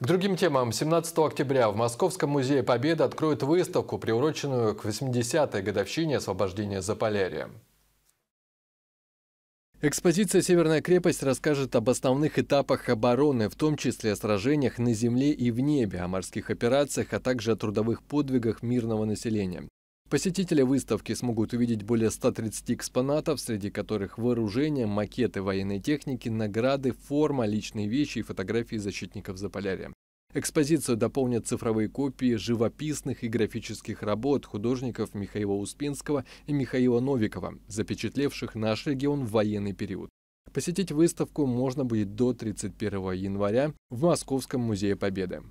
К другим темам. 17 октября в Московском музее Победы откроют выставку, приуроченную к 80-й годовщине освобождения Заполярья. Экспозиция «Северная крепость» расскажет об основных этапах обороны, в том числе о сражениях на земле и в небе, о морских операциях, а также о трудовых подвигах мирного населения. Посетители выставки смогут увидеть более 130 экспонатов, среди которых вооружение, макеты военной техники, награды, форма, личные вещи и фотографии защитников Заполярья. Экспозицию дополнят цифровые копии живописных и графических работ художников Михаила Успенского и Михаила Новикова, запечатлевших наш регион в военный период. Посетить выставку можно будет до 31 января в Московском музее Победы.